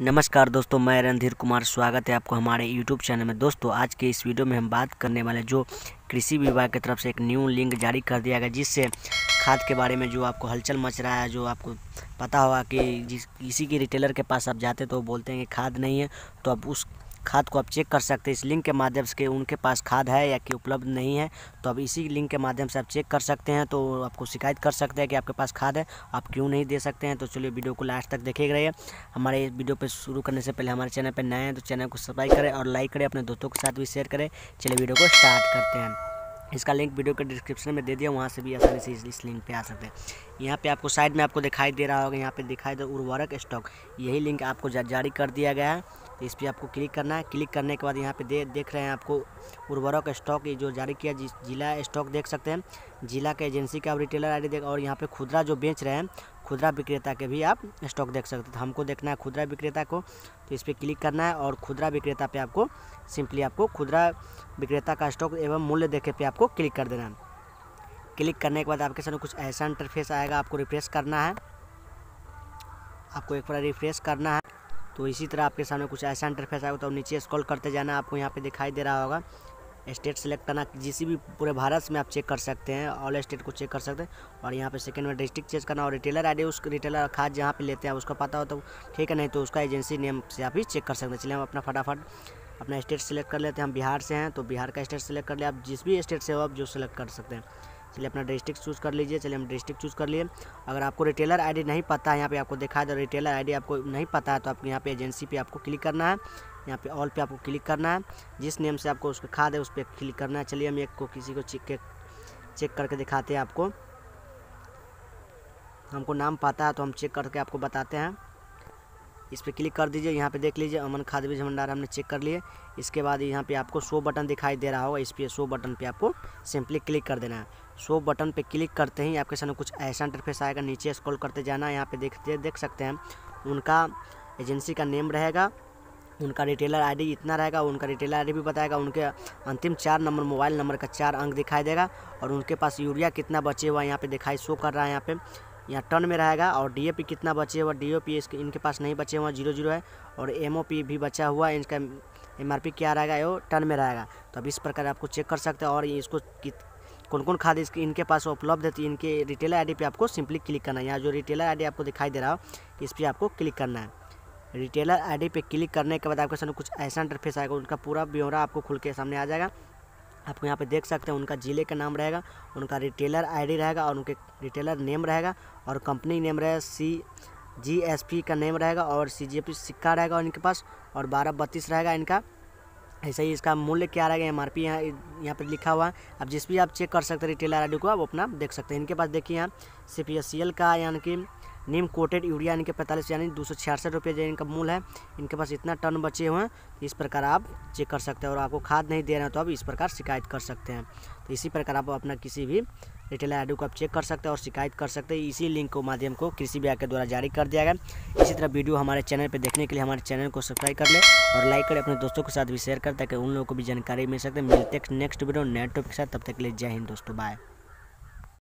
नमस्कार दोस्तों, मैं रणधीर कुमार। स्वागत है आपको हमारे यूट्यूब चैनल में। दोस्तों, आज के इस वीडियो में हम बात करने वाले जो कृषि विभाग की तरफ़ से एक न्यू लिंक जारी कर दिया गया, जिससे खाद के बारे में जो आपको हलचल मच रहा है, जो आपको पता होगा कि जिस किसी के रिटेलर के पास आप जाते तो बोलते हैं कि खाद नहीं है तो अब उस खाद को आप चेक कर सकते हैं। इस लिंक के माध्यम से उनके पास खाद है या कि उपलब्ध नहीं है तो अब इसी लिंक के माध्यम से आप चेक कर सकते हैं तो आपको शिकायत कर सकते हैं कि आपके पास खाद है, आप क्यों नहीं दे सकते हैं। तो चलिए वीडियो को लास्ट तक देखे रहिए। हमारे वीडियो पर शुरू करने से पहले हमारे चैनल पर नए हैं तो चैनल को सब्सक्राइब करें और लाइक करें, अपने दोस्तों के साथ भी शेयर करें। चलिए वीडियो को स्टार्ट करते हैं। इसका लिंक वीडियो के डिस्क्रिप्शन में दे दिया, वहाँ से भी आसानी से इस लिंक पे आ सकते हैं। यहाँ पे आपको साइड में आपको दिखाई दे रहा होगा, यहाँ पे दिखाई दे उर्वरक स्टॉक यही लिंक आपको जारी कर दिया गया है। तो इस पर आपको क्लिक करना है। क्लिक करने के बाद यहाँ पे दे, देख रहे हैं आपको उर्वरक स्टॉक जो जारी किया जिला स्टॉक देख सकते हैं। जिला के एजेंसी का रिटेलर आईडी देख, और यहाँ पे खुदरा जो बेच रहे हैं, खुदरा विक्रेता के भी आप स्टॉक देख सकते हैं। तो हमको देखना है खुदरा विक्रेता को तो इस पर क्लिक करना है और खुदरा विक्रेता पे आपको सिंपली आपको खुदरा विक्रेता का स्टॉक एवं मूल्य देखे पे आपको क्लिक कर देना है। क्लिक करने के बाद आपके सामने कुछ ऐसा इंटरफेस आएगा, आपको रिफ्रेश करना है। आपको एक बार रिफ्रेश करना है। तो इसी तरह आपके सामने कुछ ऐसा इंटरफेस आएगा तो नीचे स्क्रॉल करते जाना, आपको यहाँ पे दिखाई दे रहा होगा। स्टेट सेलेक्ट करना, जिस भी पूरे भारत में आप चेक कर सकते हैं ऑल स्टेट को चेक कर सकते हैं। और यहाँ पे सेकंड में डिस्ट्रिक्ट चेक करना, और रिटेलर आईडी उस रिटेलर खाद जहाँ पे लेते हैं, उसका पता हो तो ठीक है, नहीं तो उसका एजेंसी नेम से आप ही चेक कर सकते हैं। चलिए हम अपना फटाफट अपना स्टेट सेलेक्ट कर लेते हैं। हम बिहार से हैं तो बिहार का स्टेट सेलेक्ट कर लिया। आप जिस भी स्टेट से हो, आप जो सेलेक्ट कर सकते हैं। चलिए अपना डिस्ट्रिक्ट चूज़ कर लीजिए, चलिए हम डिस्ट्रिक्ट चूज़ कर लिए। अगर आपको रिटेलर आईडी नहीं पता है, यहाँ पे आपको देखा तो रिटेलर आईडी आपको नहीं पता है तो आप यहाँ पे एजेंसी पे आपको क्लिक करना है। यहाँ पे ऑल पे आपको क्लिक करना है। जिस नेम से आपको उसका खाद है, उस पर क्लिक करना है। चलिए हम एक को किसी को चेक चेक करके दिखाते हैं आपको। हमको नाम पता है तो हम चेक करके आपको बताते हैं। इस पर क्लिक कर दीजिए, यहाँ पे देख लीजिए, अमन खाद बीज भंडार हमने चेक कर लिए। इसके बाद यहाँ पे आपको शो बटन दिखाई दे रहा होगा, इस पर शो बटन पे आपको सिंपली क्लिक कर देना है। शो बटन पे क्लिक करते ही आपके सामने कुछ ऐसा इंटरफेस आएगा, नीचे स्क्रॉल करते जाना, यहाँ पे देखते, देख सकते हैं उनका एजेंसी का नेम रहेगा, उनका रिटेलर आईडी इतना रहेगा, उनका रिटेलर आईडी भी बताएगा, उनके अंतिम चार नंबर मोबाइल नंबर का चार अंक दिखाई देगा, और उनके पास यूरिया कितना बचे हुआ यहाँ पे दिखाई शो कर रहा है यहाँ पे। यहाँ टन में रहेगा और डीएपी कितना बचे हुआ डीओपी इसके इनके पास नहीं बचे हुआ, ज़ीरो ज़ीरो है और एमओपी भी बचा हुआ है इनका एमआरपी क्या रहेगा वो टन में रहेगा। तो अब इस प्रकार आपको चेक कर सकते हैं और इसको कौन कौन खाद इसके, इनके पास उपलब्ध है तो इनके रिटेलर आईडी पे आपको सिंपली क्लिक करना है। यहाँ जो रिटेलर आईडी आपको दिखाई दे रहा हो, इस पर आपको क्लिक करना है। रिटेलर आईडी पे क्लिक करने के बाद आपके सामने कुछ ऐसा इंटरफेस आएगा, उनका पूरा ब्यौरा आपको खुल के सामने आ जाएगा। आपको यहाँ पे देख सकते हैं, उनका ज़िले का नाम रहेगा, उनका रिटेलर आईडी रहेगा और उनके रिटेलर नेम रहेगा और कंपनी नेम रहेगा सी जी एस पी का नेम रहेगा और सी जी पी सिक्का रहेगा इनके पास और बारह बत्तीस रहेगा इनका। ऐसे ही इसका मूल्य क्या रहेगा एम आर पी यहाँ यहाँ पर लिखा हुआ है। अब जिस भी आप चेक कर सकते हैं रिटेलर आईडी को, आप अपना देख सकते हैं। इनके पास देखिए यहाँ C P S C L का यानी कि नीम कोटेड यूरिया इनके पैंतालीस यानी दो सौ छियासठ रुपये जो इनका मूल है, इनके पास इतना टन बचे हुए हैं इस प्रकार आप चेक कर सकते हैं और आपको खाद नहीं दे रहे हैं तो आप इस प्रकार शिकायत कर सकते हैं। तो इसी प्रकार आप अपना किसी भी रिटेल आई को आप चेक कर सकते हैं और शिकायत कर सकते हैं। इसी लिंक को माध्यम को कृषि विभाग के द्वारा जारी कर दिया गया इसी तरह वीडियो हमारे चैनल पर देखने के लिए हमारे चैनल को सब्सक्राइब कर ले और लाइक करें, अपने दोस्तों के साथ भी शेयर कर ताकि उन लोगों को भी जानकारी मिल सकते मिलते नेक्स्ट वीडियो नेट टॉपिक के साथ। तब तक के लिए जय हिंद दोस्तों बाय